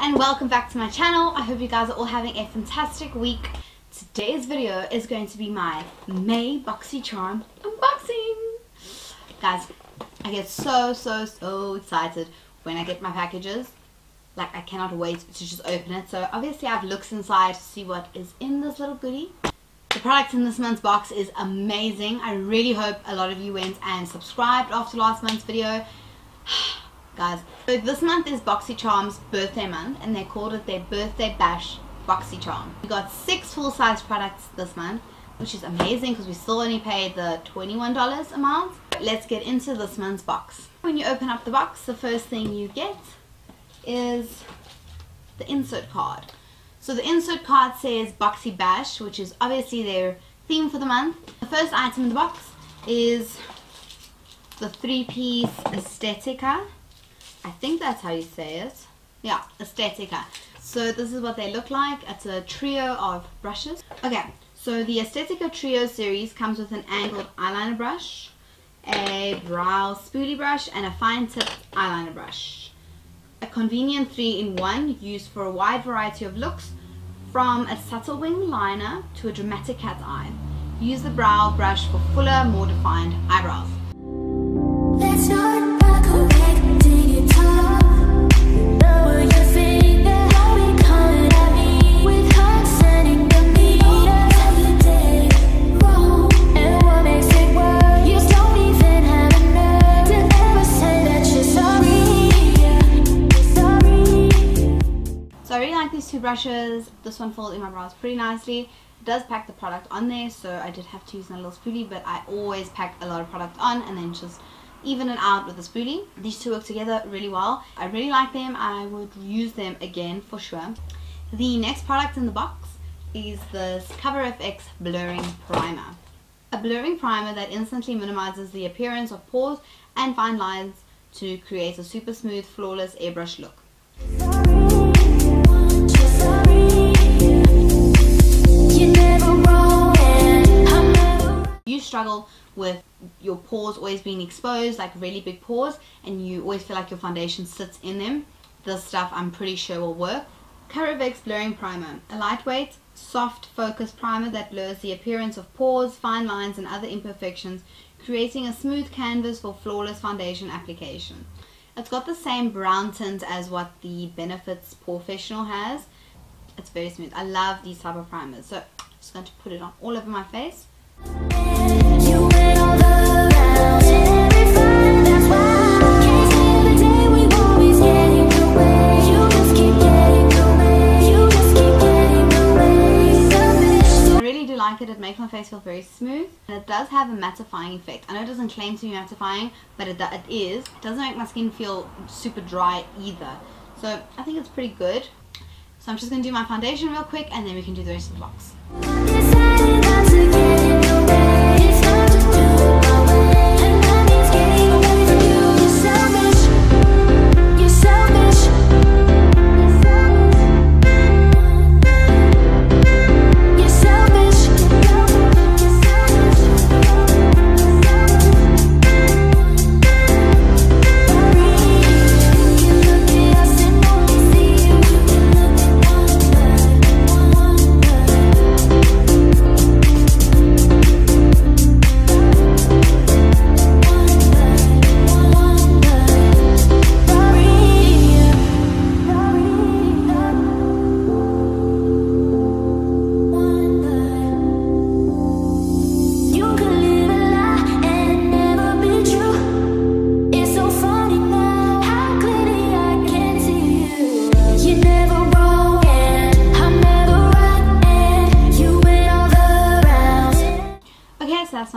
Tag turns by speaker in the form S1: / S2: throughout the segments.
S1: and welcome back to my channel. I hope you guys are all having a fantastic week. Today's video is going to be my May BoxyCharm unboxing. Guys, I get so, so, so excited when I get my packages. Like, I cannot wait to just open it. So, obviously, I've looked inside to see what is in this little goodie. The product in this month's box is amazing. I really hope a lot of you went and subscribed after last month's video. Guys, so this month is BoxyCharm's birthday month and they called it their birthday bash BoxyCharm. We got six full-size products this month, which is amazing because we still only paid the $21 amount. Let's get into this month's box. When you open up the box, the first thing you get is the insert card. So the insert card says Boxy Bash, which is obviously their theme for the month. The first item in the box is the three-piece Aesthetica I think that's how you say it. Yeah, Aesthetica. So this is what they look like. It's a trio of brushes. Okay, so the Aesthetica Trio series comes with an angled eyeliner brush, a brow spoolie brush, and a fine tip eyeliner brush. A convenient 3-in-1 used for a wide variety of looks, from a subtle wing liner to a dramatic cat eye. Use the brow brush for fuller, more defined eyebrows. Two brushes. This one filled in my brows pretty nicely. It does pack the product on there, so I did have to use my little spoolie, but I always pack a lot of product on and then just even it out with the spoolie. These two work together really well. I really like them. I would use them again for sure. The next product in the box is this Cover FX Blurring Primer. A blurring primer that instantly minimizes the appearance of pores and fine lines to create a super smooth, flawless airbrush look. You struggle with your pores always being exposed, like really big pores, and you always feel like your foundation sits in them. This stuff I'm pretty sure will work. Cover FX Blurring Primer, a lightweight, soft focus primer that blurs the appearance of pores, fine lines and other imperfections, creating a smooth canvas for flawless foundation application. It's got the same brown tint as what the Benefit's POREfessional has. It's very smooth. I love these type of primers. So just going to put it on all over my face. I really do like it, it makes my face feel very smooth and it does have a mattifying effect. I know it doesn't claim to be mattifying but it, it is. It doesn't make my skin feel super dry either. So I think it's pretty good. So I'm just going to do my foundation real quick and then we can do the rest of the box. That's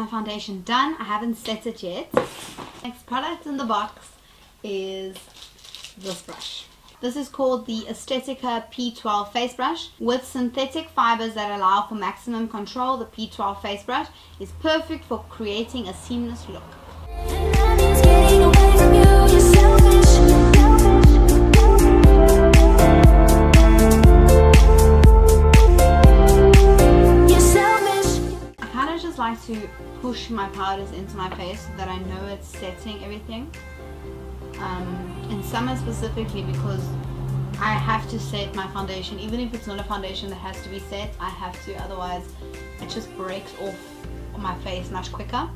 S1: my foundation done. I haven't set it yet. Next product in the box is this brush. This is called the Aesthetica P12 face brush. With synthetic fibers that allow for maximum control, the P12 face brush is perfect for creating a seamless look. Like to push my powders into my face so that I know it's setting everything. Um, in summer specifically because I have to set my foundation. Even if it's not a foundation that has to be set, I have to. Otherwise, it just breaks off my face much quicker.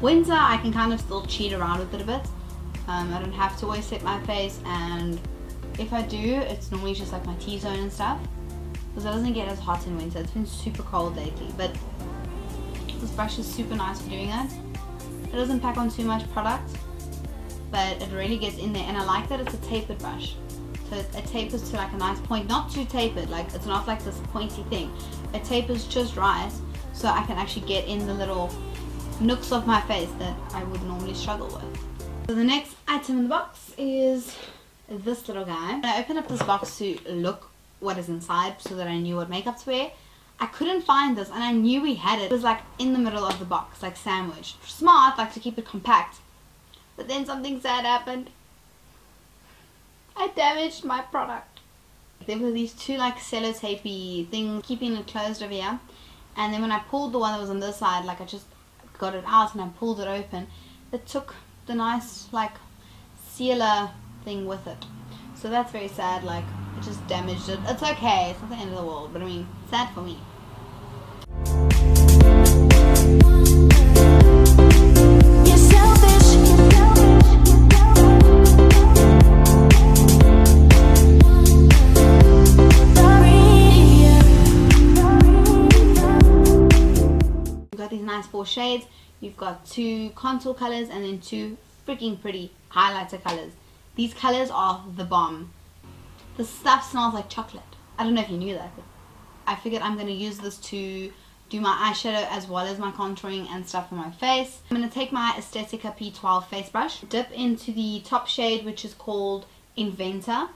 S1: Winter, I can kind of still cheat around with it a bit. Um, I don't have to always set my face and if I do, it's normally just like my T-zone and stuff because it doesn't get as hot in winter. It's been super cold lately, but this brush is super nice for doing that. It doesn't pack on too much product, but it really gets in there. And I like that it's a tapered brush. So it, it tapers to like a nice point, not too tapered, like it's not like this pointy thing. It tapers just right, so I can actually get in the little nooks of my face that I would normally struggle with. So the next item in the box is this little guy. I opened up this box to look what is inside so that I knew what makeup to wear. I couldn't find this and I knew we had it. It was like in the middle of the box, like sandwich. Smart, like to keep it compact. But then something sad happened. I damaged my product. There were these two like sellotapey things keeping it closed over here. And then when I pulled the one that was on this side, like I just got it out and I pulled it open, it took the nice like sealer thing with it. So that's very sad, like, it just damaged it. It's okay, it's not the end of the world, but I mean, sad for me. You've got these nice four shades. You've got two contour colors and then two freaking pretty highlighter colors. These colors are the bomb. The stuff smells like chocolate. I don't know if you knew that, but I figured I'm going to use this to do my eyeshadow as well as my contouring and stuff on my face. I'm going to take my Aesthetica P12 face brush, dip into the top shade which is called Inventor.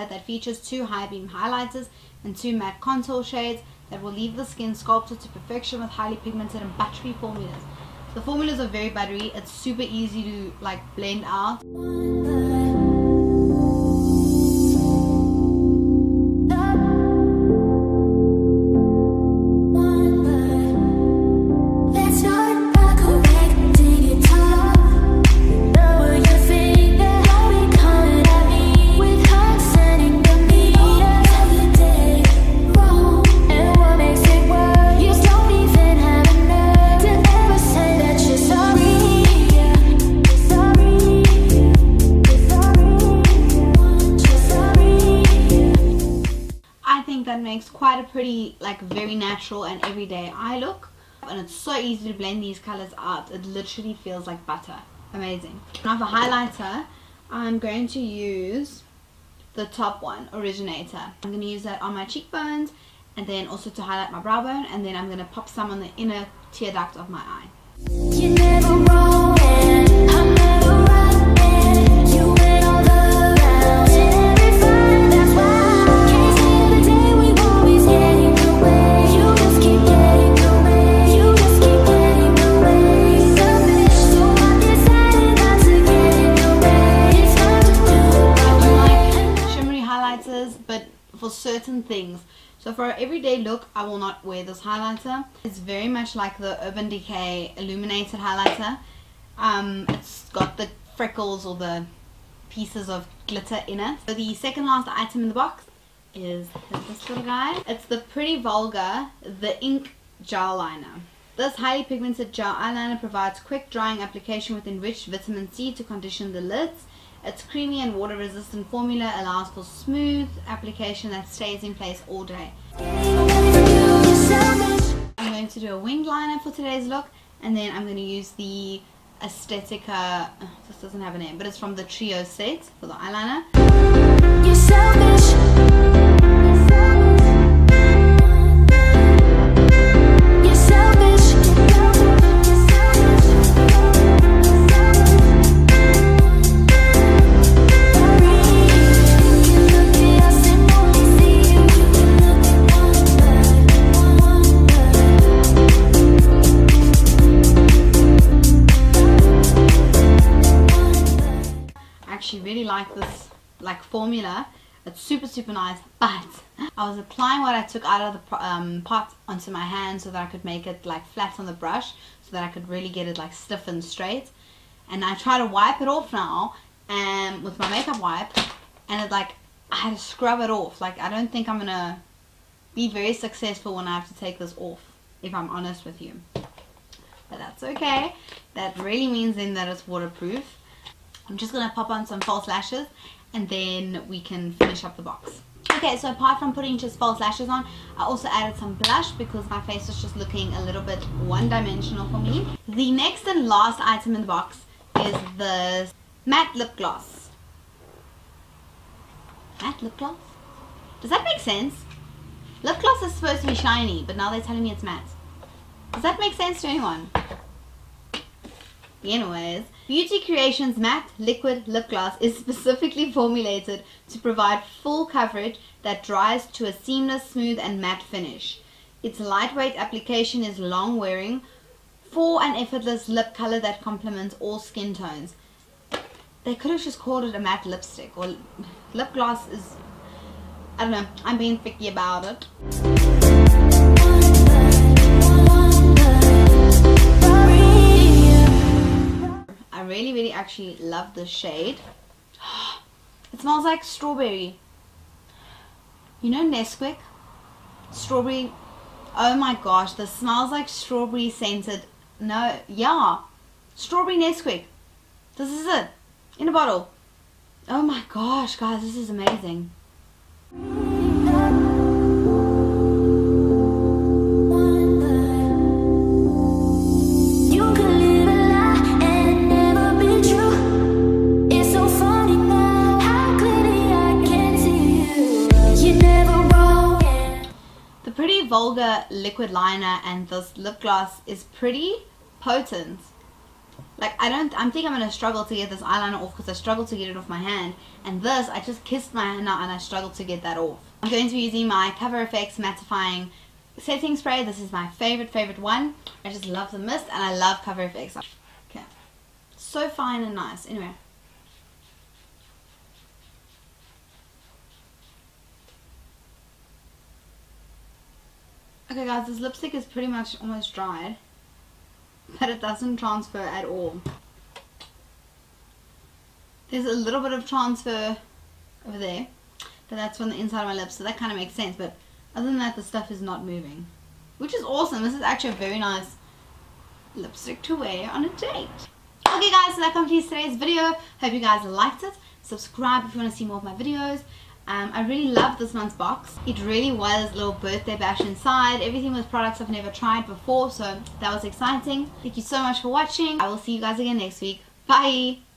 S1: Palette that features two high beam highlighters and two matte contour shades that will leave the skin sculpted to perfection with highly pigmented and buttery formulas. The formulas are very buttery, it's super easy to like blend out. Like very natural and everyday eye look. And it's so easy to blend these colors out. It literally feels like butter. Amazing. Now for highlighter I'm going to use the top one originator. I'm going to use that on my cheekbones and then also to highlight my brow bone and then I'm going to pop some on the inner tear duct of my eye certain things. So for our everyday look, I will not wear this highlighter. It's very much like the Urban Decay Illuminated highlighter. Um, it's got the freckles or the pieces of glitter in it. So the second last item in the box is this little guy. It's the Pretty Vulgar The Ink Gel Liner. This highly pigmented gel eyeliner provides quick drying application with enriched vitamin C to condition the lids its creamy and water resistant formula allows for smooth application that stays in place all day. I'm going to do a winged liner for today's look and then I'm going to use the Aesthetica, oh, this doesn't have a name, but it's from the Trio set for the eyeliner. Formula. It's super, super nice, but I was applying what I took out of the um, pot onto my hand so that I could make it like flat on the brush so that I could really get it like stiff and straight. And I try to wipe it off now and with my makeup wipe and it like, I had to scrub it off. Like, I don't think I'm to be very successful when I have to take this off, if I'm honest with you. But that's okay. That really means then that it's waterproof. I'm just going to pop on some false lashes and then we can finish up the box. Okay, so apart from putting just false lashes on, I also added some blush because my face was just looking a little bit one-dimensional for me. The next and last item in the box is the matte lip gloss. Matte lip gloss? Does that make sense? Lip gloss is supposed to be shiny, but now they're telling me it's matte. Does that make sense to anyone? Anyways, Beauty Creations Matte Liquid Lip Gloss is specifically formulated to provide full coverage that dries to a seamless, smooth and matte finish. Its lightweight application is long wearing for an effortless lip color that complements all skin tones. They could have just called it a matte lipstick or lip gloss is, I don't know, I'm being picky about it. Really, really actually love this shade. It smells like strawberry. You know Nesquik? Strawberry. Oh my gosh, this smells like strawberry scented. No, yeah. Strawberry Nesquik. This is it. In a bottle. Oh my gosh, guys, this is amazing. Vulgar liquid liner and this lip gloss is pretty potent. Like I don't, I'm think I'm gonna struggle to get this eyeliner off because I struggled to get it off my hand. And this, I just kissed my hand out and I struggled to get that off. I'm going to be using my Cover FX mattifying setting spray. This is my favorite, favorite one. I just love the mist and I love Cover FX. Okay, so fine and nice. Anyway. Okay guys, this lipstick is pretty much almost dried. But it doesn't transfer at all. There's a little bit of transfer over there. But that's from the inside of my lips, so that kind of makes sense. But other than that, the stuff is not moving. Which is awesome. This is actually a very nice lipstick to wear on a date. Okay guys, so that completes today's video. Hope you guys liked it. Subscribe if you want to see more of my videos. Um, I really love this month's box. It really was a little birthday bash inside. Everything was products I've never tried before, so that was exciting. Thank you so much for watching. I will see you guys again next week. Bye!